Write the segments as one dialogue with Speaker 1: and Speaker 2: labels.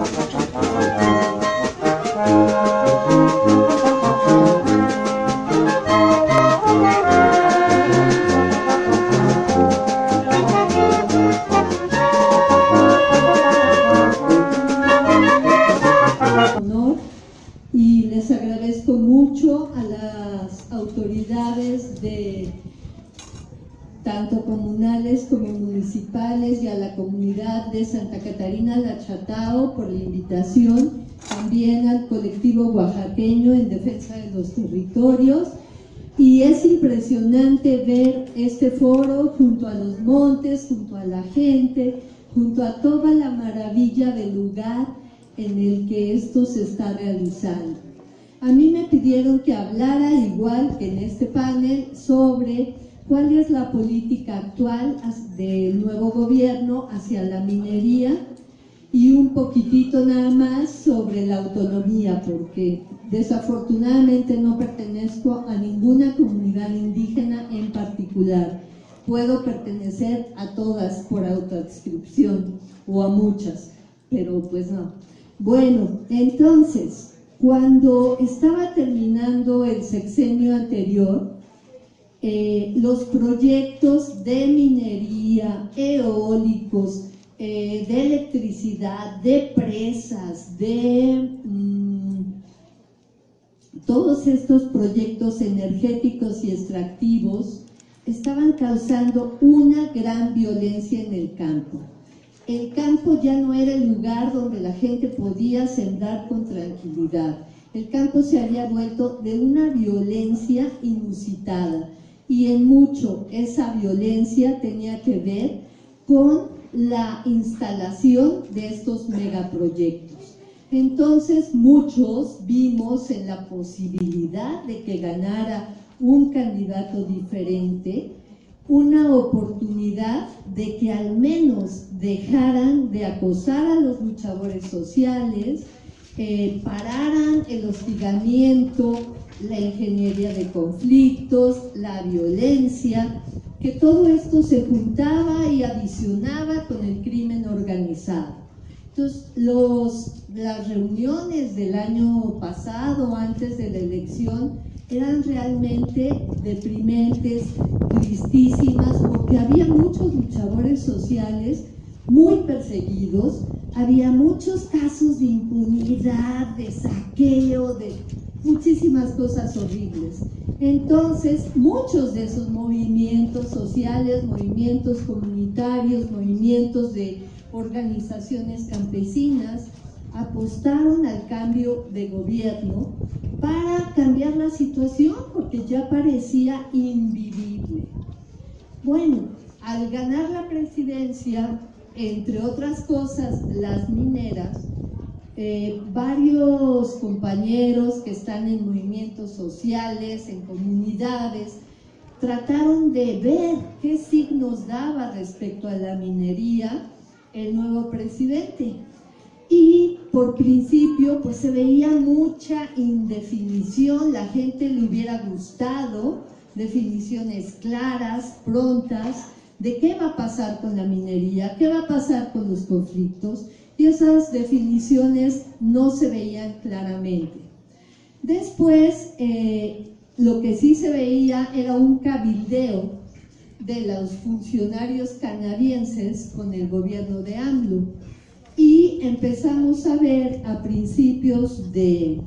Speaker 1: y Y es impresionante ver este foro junto a los montes, junto a la gente, junto a toda la maravilla del lugar en el que esto se está realizando. A mí me pidieron que hablara, igual que en este panel, sobre cuál es la política actual del nuevo gobierno hacia la minería y un poquitito nada más sobre la autonomía, porque desafortunadamente no pertenezco a ninguna comunidad indígena en particular. Puedo pertenecer a todas por autodescripción o a muchas, pero pues no. Bueno, entonces, cuando estaba terminando el sexenio anterior, eh, los proyectos de minería, eólicos, eh, de electricidad, de presas, de mm, todos estos proyectos energéticos y extractivos estaban causando una gran violencia en el campo el campo ya no era el lugar donde la gente podía sembrar con tranquilidad. El campo se había vuelto de una violencia inusitada y en mucho esa violencia tenía que ver con la instalación de estos megaproyectos. Entonces muchos vimos en la posibilidad de que ganara un candidato diferente una oportunidad de que al menos dejaran de acosar a los luchadores sociales, eh, pararan el hostigamiento, la ingeniería de conflictos, la violencia, que todo esto se juntaba y adicionaba con el crimen organizado. Entonces, las reuniones del año pasado, antes de la elección, eran realmente deprimentes, tristísimas, porque había muchos luchadores sociales muy perseguidos, había muchos casos de impunidad, de saqueo, de muchísimas cosas horribles. Entonces, muchos de esos movimientos sociales, movimientos comunitarios, movimientos de organizaciones campesinas, apostaron al cambio de gobierno para cambiar la situación porque ya parecía invivible. Bueno, al ganar la presidencia, entre otras cosas, las mineras, eh, varios compañeros que están en movimientos sociales, en comunidades, trataron de ver qué signos daba respecto a la minería el nuevo presidente. Y por principio pues se veía mucha indefinición, la gente le hubiera gustado definiciones claras, prontas, de qué va a pasar con la minería, qué va a pasar con los conflictos, esas definiciones no se veían claramente. Después, eh, lo que sí se veía era un cabildeo de los funcionarios canadienses con el gobierno de AMLO y empezamos a ver a principios de...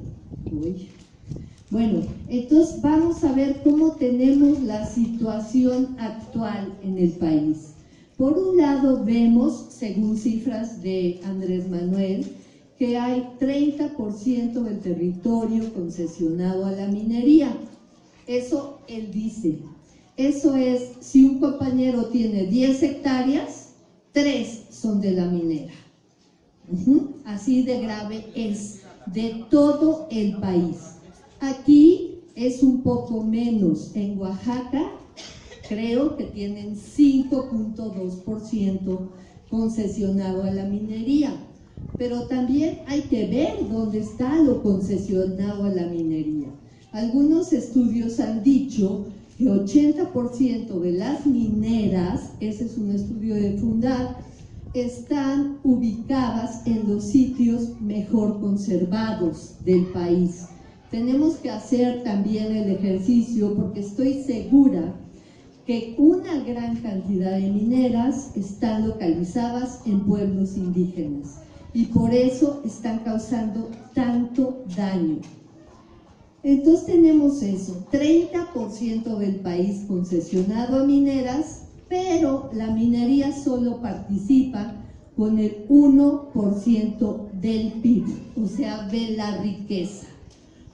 Speaker 1: bueno, entonces vamos a ver cómo tenemos la situación actual en el país. Por un lado vemos, según cifras de Andrés Manuel, que hay 30% del territorio concesionado a la minería. Eso él dice. Eso es, si un compañero tiene 10 hectáreas, 3 son de la minera. Así de grave es de todo el país. Aquí es un poco menos. En Oaxaca creo que tienen 5.2% concesionado a la minería. Pero también hay que ver dónde está lo concesionado a la minería. Algunos estudios han dicho que 80% de las mineras, ese es un estudio de Fundar, están ubicadas en los sitios mejor conservados del país. Tenemos que hacer también el ejercicio porque estoy segura que una gran cantidad de mineras están localizadas en pueblos indígenas y por eso están causando tanto daño. Entonces tenemos eso, 30% del país concesionado a mineras, pero la minería solo participa con el 1% del PIB, o sea, de la riqueza.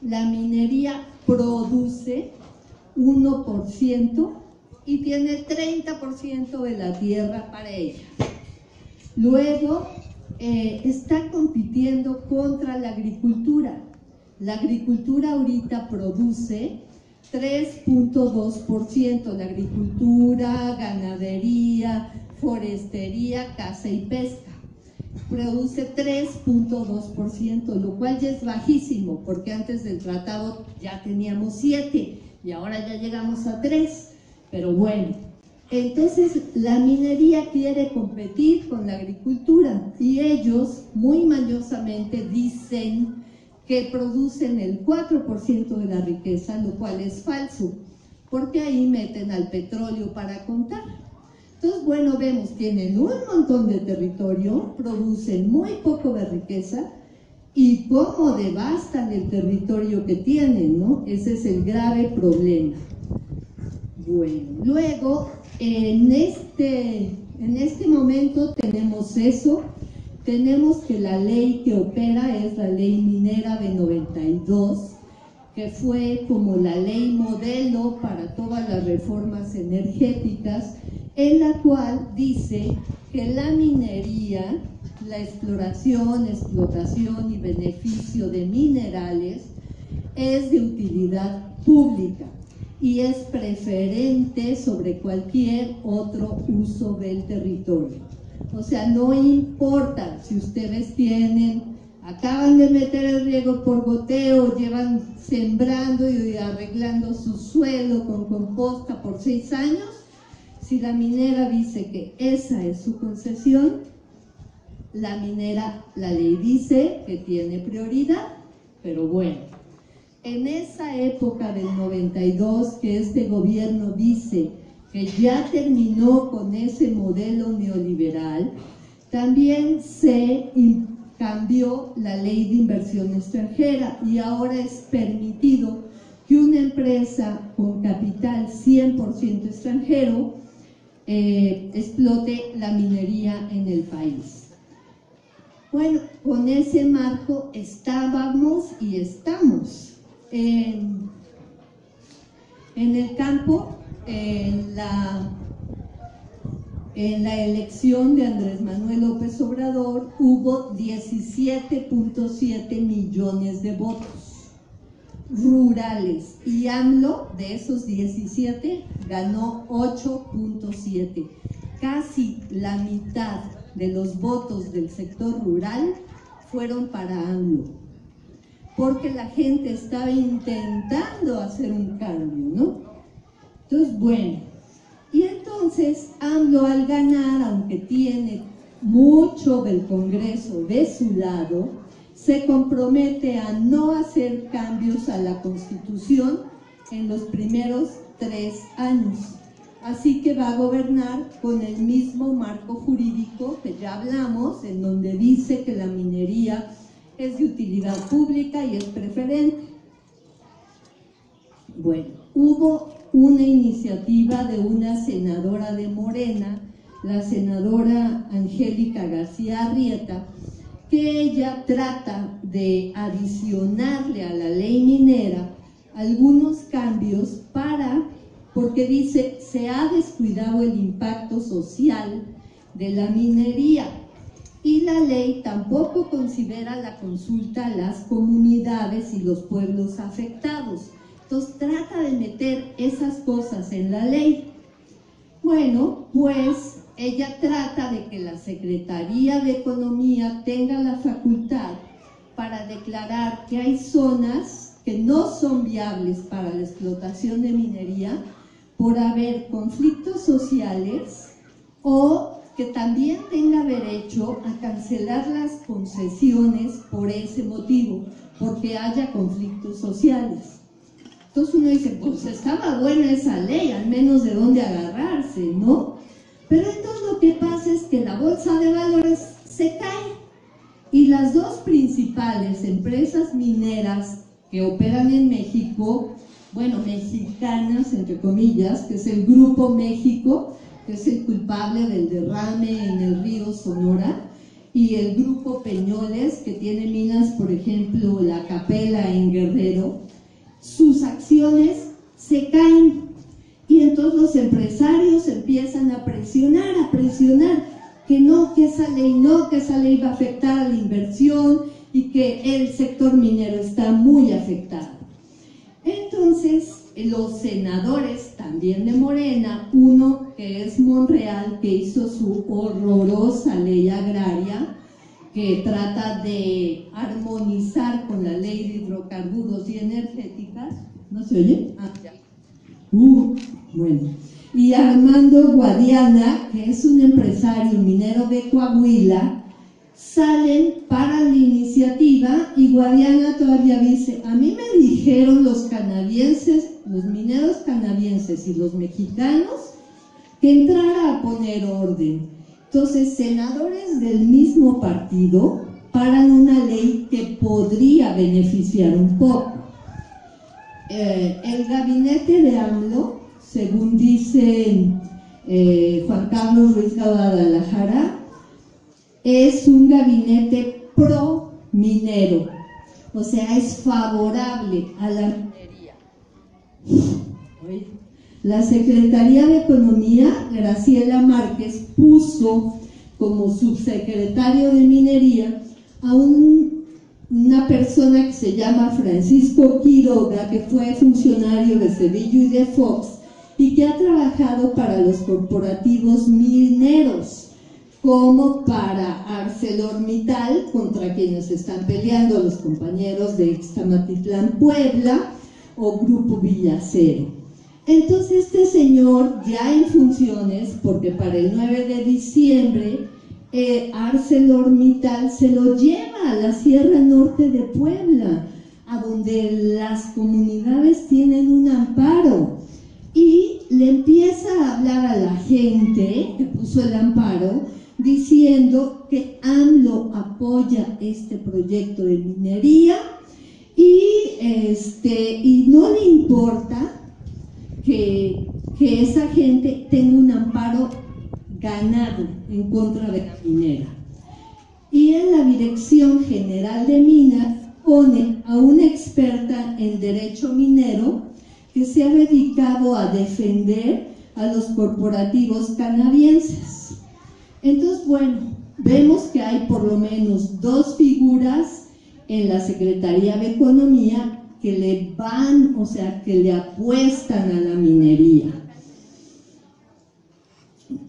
Speaker 1: La minería produce 1% y tiene 30% de la tierra para ella. Luego, eh, está compitiendo contra la agricultura. La agricultura ahorita produce 3.2%, la agricultura, ganadería, forestería, caza y pesca. Produce 3.2%, lo cual ya es bajísimo, porque antes del tratado ya teníamos 7 y ahora ya llegamos a 3. Pero bueno, entonces la minería quiere competir con la agricultura y ellos muy mañosamente dicen que producen el 4% de la riqueza, lo cual es falso, porque ahí meten al petróleo para contar. Entonces, bueno, vemos, tienen un montón de territorio, producen muy poco de riqueza y cómo devastan el territorio que tienen, ¿no? Ese es el grave problema. Bueno, luego, en este, en este momento tenemos eso, tenemos que la ley que opera es la ley minera de 92, que fue como la ley modelo para todas las reformas energéticas, en la cual dice que la minería, la exploración, explotación y beneficio de minerales es de utilidad pública y es preferente sobre cualquier otro uso del territorio. O sea, no importa si ustedes tienen, acaban de meter el riego por goteo, llevan sembrando y arreglando su suelo con composta por seis años, si la minera dice que esa es su concesión, la minera, la ley dice que tiene prioridad, pero bueno, en esa época del 92 que este gobierno dice que ya terminó con ese modelo neoliberal, también se cambió la ley de inversión extranjera y ahora es permitido que una empresa con capital 100% extranjero eh, explote la minería en el país. Bueno, con ese marco estábamos y estamos en, en el campo en la, en la elección de Andrés Manuel López Obrador hubo 17.7 millones de votos rurales y AMLO de esos 17 ganó 8.7. Casi la mitad de los votos del sector rural fueron para AMLO, porque la gente estaba intentando hacer un cambio, ¿no? Entonces, bueno, y entonces AMLO al ganar, aunque tiene mucho del Congreso de su lado, se compromete a no hacer cambios a la Constitución en los primeros tres años. Así que va a gobernar con el mismo marco jurídico que ya hablamos, en donde dice que la minería es de utilidad pública y es preferente. Bueno, hubo una iniciativa de una senadora de Morena, la senadora Angélica García Arrieta, que ella trata de adicionarle a la ley minera algunos cambios para, porque dice, se ha descuidado el impacto social de la minería y la ley tampoco considera la consulta a las comunidades y los pueblos afectados. Entonces trata de meter esas cosas en la ley. Bueno, pues ella trata de que la Secretaría de Economía tenga la facultad para declarar que hay zonas que no son viables para la explotación de minería por haber conflictos sociales o que también tenga derecho a cancelar las concesiones por ese motivo, porque haya conflictos sociales. Entonces uno dice, pues estaba buena esa ley, al menos de dónde agarrarse, ¿no? Pero entonces lo que pasa es que la bolsa de valores se cae y las dos principales empresas mineras que operan en México, bueno, mexicanas, entre comillas, que es el Grupo México, que es el culpable del derrame en el río Sonora, y el Grupo Peñoles, que tiene minas, por ejemplo, la Capela en Guerrero, sus acciones se caen. Y entonces los empresarios empiezan a presionar, a presionar, que no, que esa ley no, que esa ley va a afectar a la inversión y que el sector minero está muy afectado. Entonces, los senadores también de Morena, uno que es Monreal, que hizo su horrorosa ley agraria, que trata de armonizar con la ley de hidrocarburos y energéticas. ¿No se oye? Ah, ya. Uh, bueno. Y Armando Guadiana, que es un empresario minero de Coahuila, salen para la iniciativa y Guadiana todavía dice, a mí me dijeron los canadienses, los mineros canadienses y los mexicanos, que entrara a poner orden. Entonces, senadores del mismo partido paran una ley que podría beneficiar un poco. Eh, el gabinete de AMLO, según dice eh, Juan Carlos Ruiz Guadalajara, es un gabinete pro minero, o sea, es favorable a la minería. La Secretaría de Economía, Graciela Márquez, puso como subsecretario de Minería a una persona que se llama Francisco Quiroga, que fue funcionario de Sevillo y de Fox y que ha trabajado para los corporativos mineros como para ArcelorMittal, contra quienes están peleando los compañeros de Ixtamatitlán, Puebla, o Grupo Villacero. Entonces este señor ya en funciones, porque para el 9 de diciembre eh, ArcelorMittal se lo lleva a la Sierra Norte de Puebla, a donde las comunidades tienen un amparo. Y le empieza a hablar a la gente que puso el amparo, diciendo que AMLO apoya este proyecto de minería y, este, y no le importa que, que esa gente tenga un amparo ganado en contra de la minera. Y en la Dirección General de Minas pone a una experta en derecho minero que se ha dedicado a defender a los corporativos canadienses. Entonces, bueno, vemos que hay por lo menos dos figuras en la Secretaría de Economía que le van, o sea, que le apuestan a la minería.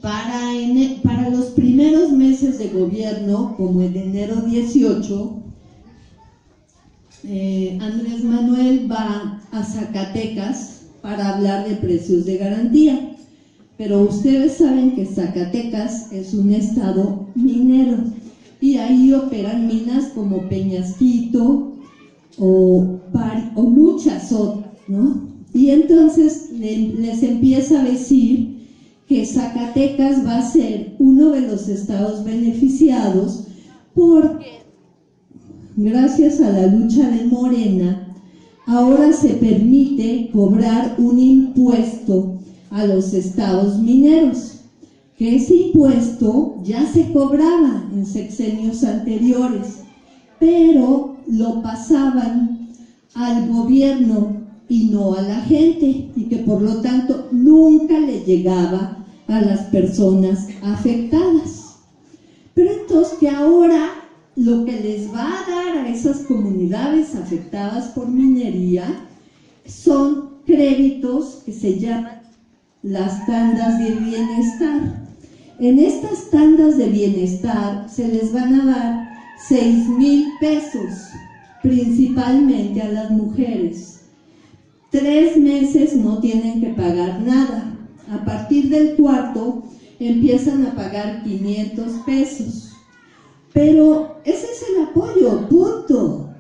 Speaker 1: Para, para los primeros meses de gobierno, como en enero 18, eh, Andrés Manuel va a Zacatecas para hablar de precios de garantía. Pero ustedes saben que Zacatecas es un estado minero y ahí operan minas como Peñasquito o, o muchas otras, ¿no? Y entonces les empieza a decir que Zacatecas va a ser uno de los estados beneficiados porque gracias a la lucha de Morena, ahora se permite cobrar un impuesto a los estados mineros, que ese impuesto ya se cobraba en sexenios anteriores, pero lo pasaban al gobierno y no a la gente, y que por lo tanto nunca le llegaba a las personas afectadas. Pero entonces que ahora lo que les va a dar a esas comunidades afectadas por minería son créditos que se llaman las tandas de bienestar. En estas tandas de bienestar se les van a dar 6 mil pesos, principalmente a las mujeres. Tres meses no tienen que pagar nada. A partir del cuarto empiezan a pagar 500 pesos. Pero ese es el apoyo, punto.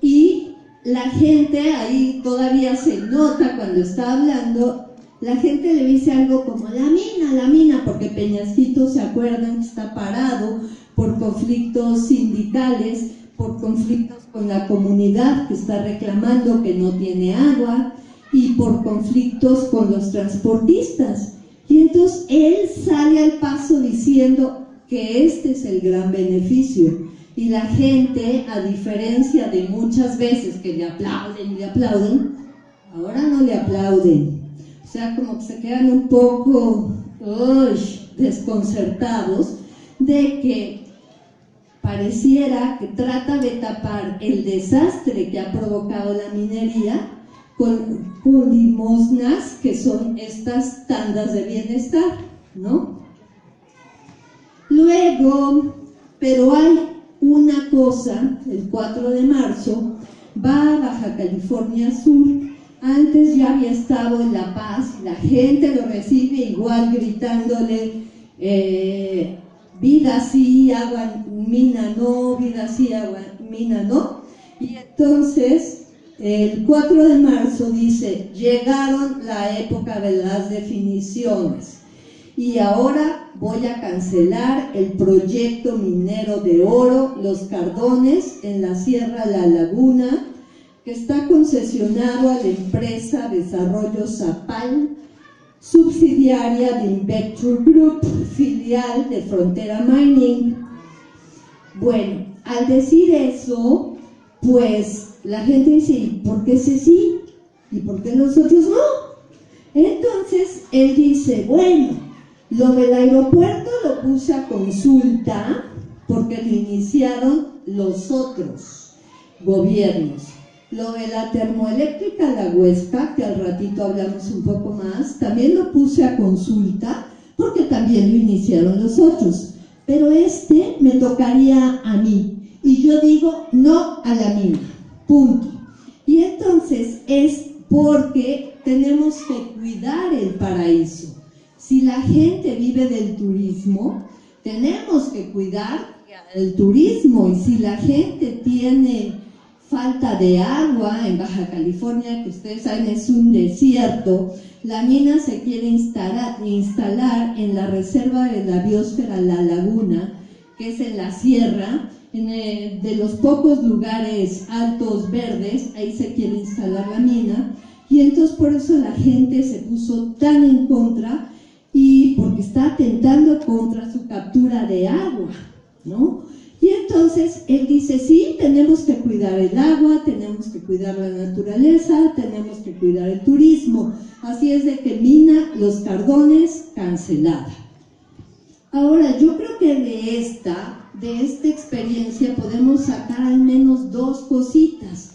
Speaker 1: Y la gente ahí todavía se nota cuando está hablando, la gente le dice algo como la mina, la mina, porque Peñasquito se acuerdan que está parado por conflictos sindicales, por conflictos con la comunidad que está reclamando que no tiene agua y por conflictos con los transportistas. Y entonces él sale al paso diciendo que este es el gran beneficio. Y la gente, a diferencia de muchas veces que le aplauden y le aplauden, ahora no le aplauden. O sea, como que se quedan un poco desconcertados de que pareciera que trata de tapar el desastre que ha provocado la minería con, limosnas que son estas tandas de bienestar, ¿no? Luego, pero hay una cosa, el 4 de marzo, va a Baja California Sur. Antes ya había estado en La Paz, la gente lo recibe igual gritándole, eh, vida sí, agua, mina no, vida sí, agua, mina no. Y entonces, el 4 de marzo dice, llegaron la época de las definiciones y ahora voy a cancelar el proyecto minero de oro Los Cardones en la Sierra La Laguna, que está concesionado a la empresa Desarrollo Zapal, subsidiaria de Invecture Group, filial de Frontera Mining. Bueno, al decir eso, pues la gente dice, ¿y por qué ese sí? ¿Y por qué los otros no? Entonces él dice, bueno, lo del aeropuerto lo puse a consulta porque lo iniciaron los otros gobiernos. Lo de la termoeléctrica La Huesca, que al ratito hablamos un poco más, también lo puse a consulta porque también lo iniciaron los otros. Pero este me tocaría a mí. Y yo digo no a la mina. Punto. Y entonces es porque tenemos que cuidar el paraíso. Si la gente vive del turismo, tenemos que cuidar el turismo y si la gente tiene falta de agua en Baja California, que ustedes saben es un desierto, la mina se quiere instalar, instalar en la reserva de la biosfera La Laguna, que es en la sierra, en de los pocos lugares altos verdes, ahí se quiere instalar la mina, y entonces por eso la gente se puso tan en contra y porque está atentando contra su captura de agua, ¿no? Y entonces él dice, sí, tenemos que cuidar el agua, tenemos que cuidar la naturaleza, tenemos que cuidar el turismo. Así es de que mina los cardones cancelada. Ahora, yo creo que de esta, de esta experiencia podemos sacar al menos dos cositas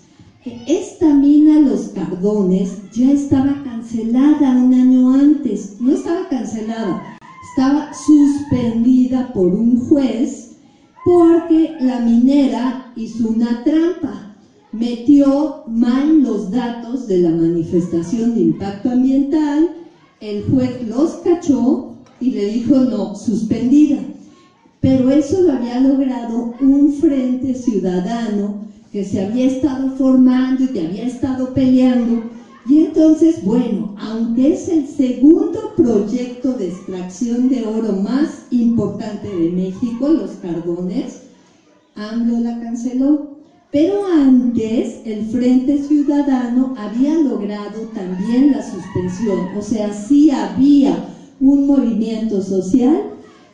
Speaker 1: esta mina Los Cardones ya estaba cancelada un año antes, no estaba cancelada, estaba suspendida por un juez porque la minera hizo una trampa, metió mal los datos de la manifestación de impacto ambiental, el juez los cachó y le dijo no, suspendida. Pero eso lo había logrado un frente ciudadano que se había estado formando y que había estado peleando. Y entonces, bueno, aunque es el segundo proyecto de extracción de oro más importante de México, los Cardones, AMLO la canceló. Pero antes el Frente Ciudadano había logrado también la suspensión, o sea, sí había un movimiento social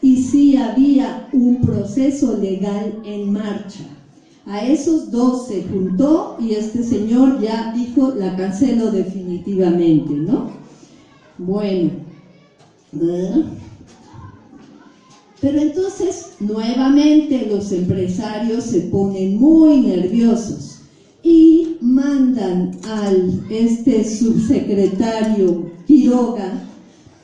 Speaker 1: y sí había un proceso legal en marcha. A esos dos se juntó y este señor ya dijo, la cancelo definitivamente, ¿no? Bueno. Pero entonces, nuevamente los empresarios se ponen muy nerviosos y mandan al este subsecretario Quiroga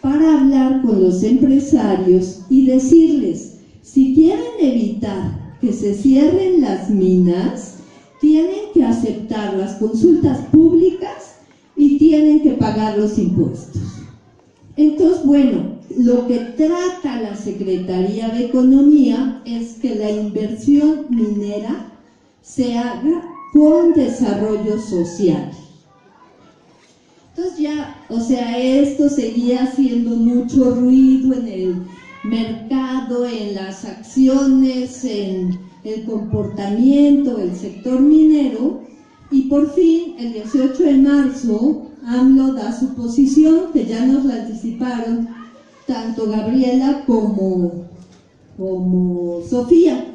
Speaker 1: para hablar con los empresarios y decirles, si quieren evitar que se cierren las minas, tienen que aceptar las consultas públicas y tienen que pagar los impuestos. Entonces, bueno, lo que trata la Secretaría de Economía es que la inversión minera se haga con desarrollo social. Entonces ya, o sea, esto seguía haciendo mucho ruido en el mercado, en las acciones, en el comportamiento del sector minero, y por fin, el 18 de marzo, AMLO da su posición, que ya nos la anticiparon tanto Gabriela como, como Sofía,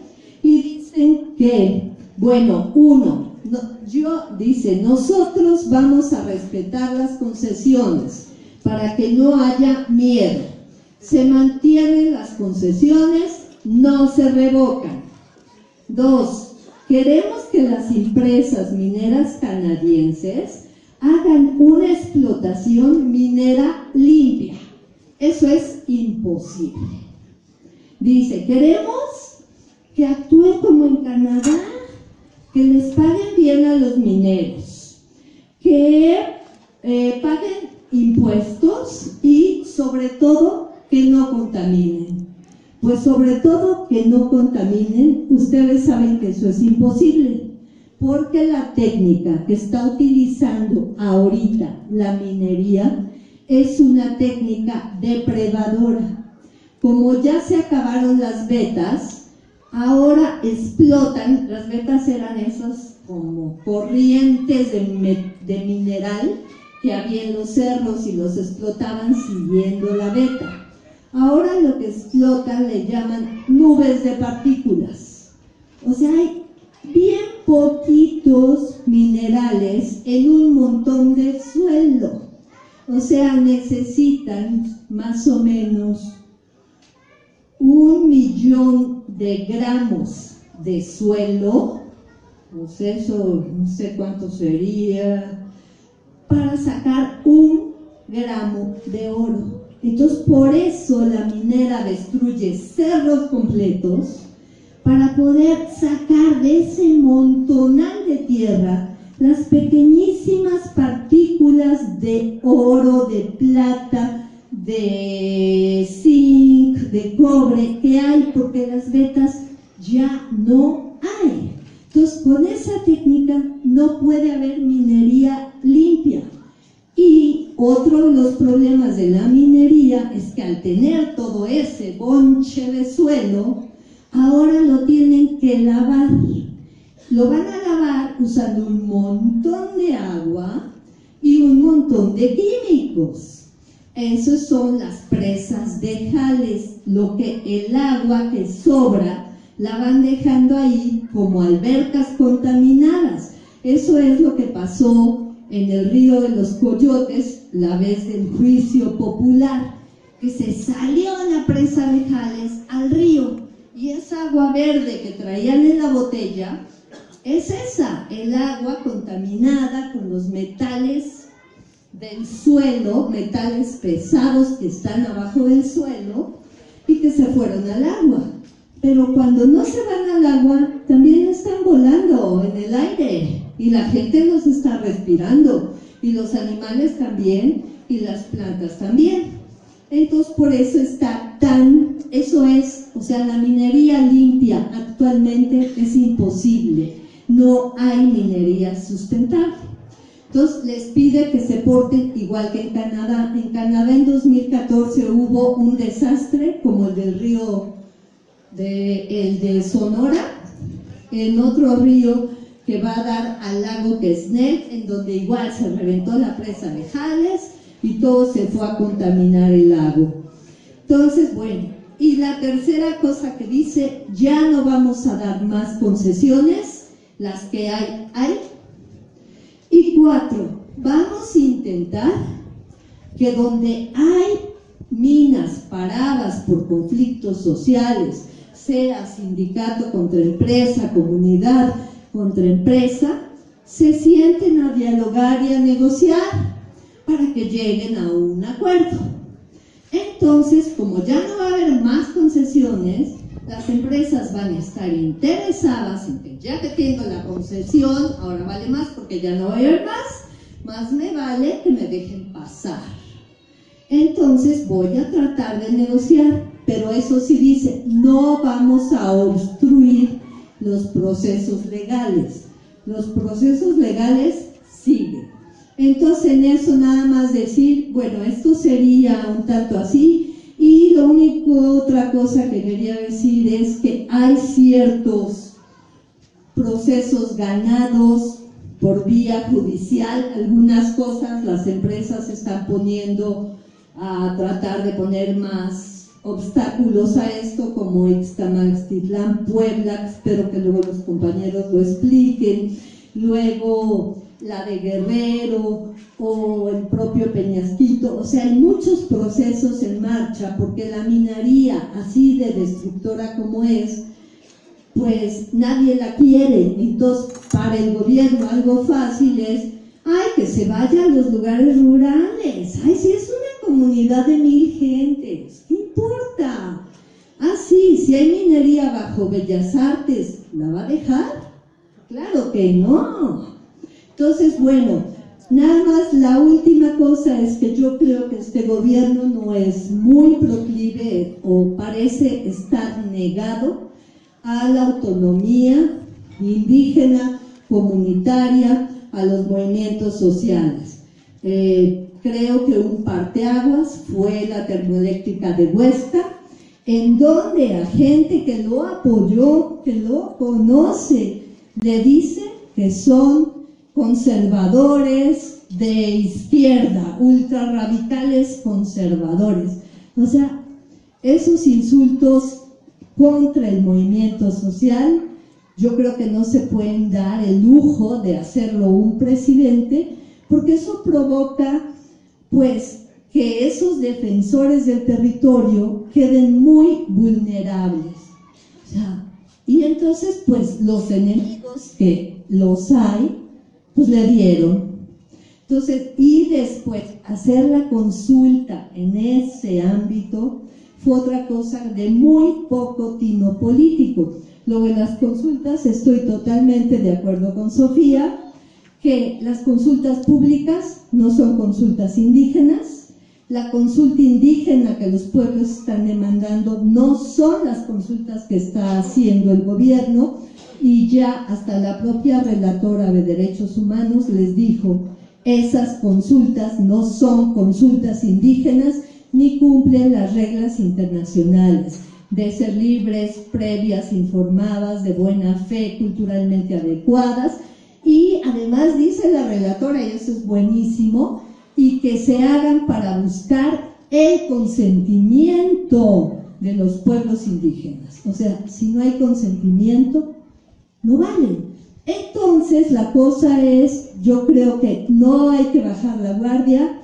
Speaker 1: y dicen que, bueno, uno, yo dice, nosotros vamos a respetar las concesiones para que no haya miedo. Se mantienen las concesiones, no se revocan. Dos, queremos que las empresas mineras canadienses hagan una explotación minera limpia. Eso es imposible. Dice, queremos que actúe como en Canadá, que les paguen bien a los mineros, que eh, paguen impuestos y sobre todo que no contaminen. Pues sobre todo que no contaminen, ustedes saben que eso es imposible, porque la técnica que está utilizando ahorita la minería es una técnica depredadora. Como ya se acabaron las vetas, ahora explotan, las vetas eran esas como corrientes de, mineral que había en los cerros y los explotaban siguiendo la veta. Ahora lo que explotan le llaman nubes de partículas. O sea, hay bien poquitos minerales en un montón de suelo. O sea, necesitan más o menos un millón de gramos de suelo, pues eso no sé cuánto sería, para sacar un gramo de oro. Entonces, por eso la minera destruye cerros completos para poder sacar de ese montonal de tierra las pequeñísimas partículas de oro, de plata, de zinc, de cobre que hay, porque las vetas ya no hay. Entonces, con esa técnica no puede haber minería limpia. Y otro de los problemas de la minería es que al tener todo ese bonche de suelo, ahora lo tienen que lavar. Lo van a lavar usando un montón de agua y un montón de químicos. Esas son las presas de jales, lo que el agua que sobra la van dejando ahí como albercas contaminadas. Eso es lo que pasó en el río de los Coyotes la vez del juicio popular, que se salió la presa de jales al río y esa agua verde que traían en la botella es esa, el agua contaminada con los metales del suelo, metales pesados que están abajo del suelo y que se fueron al agua. Pero cuando no se van al agua, también están volando en el aire y la gente los está respirando y los animales también y las plantas también. Entonces por eso está tan, eso es, o sea, la minería limpia actualmente es imposible. No hay minería sustentable. Entonces les pide que se porten igual que en Canadá. En Canadá en 2014 hubo un desastre como el del río de, el de Sonora, en otro río que va a dar al lago Quesnel, en donde igual se reventó la presa de Jales y todo se fue a contaminar el lago. Entonces, bueno, y la tercera cosa que dice, ya no vamos a dar más concesiones, las que hay, hay, y cuatro, vamos a intentar que donde hay minas paradas por conflictos sociales, sea sindicato contra empresa, comunidad contra empresa, se sienten a dialogar y a negociar para que lleguen a un acuerdo. Entonces, como ya no va a haber más concesiones, las empresas van a estar interesadas en que ya que tengo la concesión, ahora vale más porque ya no va a haber más, más me vale que me dejen pasar. entonces voy a tratar de negociar, pero eso sí dice, no vamos a obstruir los procesos legales. Los procesos legales siguen. Entonces en eso nada más decir, bueno, esto sería un tanto así, y lo único, otra cosa que quería decir es que hay ciertos procesos ganados por vía judicial, algunas cosas las empresas están poniendo a tratar de poner más obstáculos a esto, como Ixtamaxtitlán, Puebla, espero que luego los compañeros lo expliquen, luego la de Guerrero o el propio Peñasquito, o sea, hay muchos procesos en marcha porque la minería, así de destructora como es, pues nadie la quiere. Entonces, para el gobierno algo fácil es, ay, que se vaya a los lugares rurales, ay, si es una comunidad de mil gentes, ¿qué? Ah, sí, si hay minería bajo Bellas Artes, ¿la va a dejar? Claro que no. Entonces, bueno, nada más la última cosa es que yo creo que este gobierno no es muy proclive o parece estar negado a la autonomía indígena, comunitaria, a los movimientos sociales. Eh, creo que un parteaguas fue la termoeléctrica de Huesca, en donde a gente que lo apoyó, que lo conoce, le dice que son conservadores de izquierda, ultra radicales conservadores. O sea, esos insultos contra el movimiento social, yo creo que no se pueden dar el lujo de hacerlo un presidente, porque eso provoca, pues, que esos defensores del territorio queden muy vulnerables. y entonces, pues, los enemigos que los hay, pues le dieron. Entonces, y después hacer la consulta en ese ámbito, fue otra cosa de muy poco tino político. Luego en las consultas estoy totalmente de acuerdo con Sofía, que las consultas públicas no son consultas indígenas, la consulta indígena que los pueblos están demandando no son las consultas que está haciendo el gobierno y ya hasta la propia relatora de derechos humanos les dijo, esas consultas no son consultas indígenas, ni cumplen las reglas internacionales de ser libres, previas, informadas, de buena fe, culturalmente adecuadas. Y además dice la relatora, y eso es buenísimo, y que se hagan para buscar el consentimiento de los pueblos indígenas. O sea, si no hay consentimiento, no vale. Entonces la cosa es, yo creo que no hay que bajar la guardia,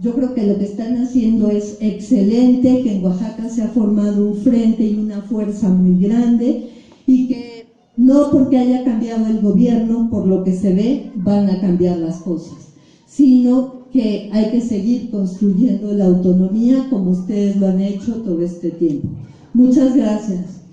Speaker 1: yo creo que lo que están haciendo es excelente, que en Oaxaca se ha formado un frente y una fuerza muy grande y que no porque haya cambiado el gobierno, por lo que se ve, van a cambiar las cosas, sino que hay que seguir construyendo la autonomía como ustedes lo han hecho todo este tiempo. Muchas gracias.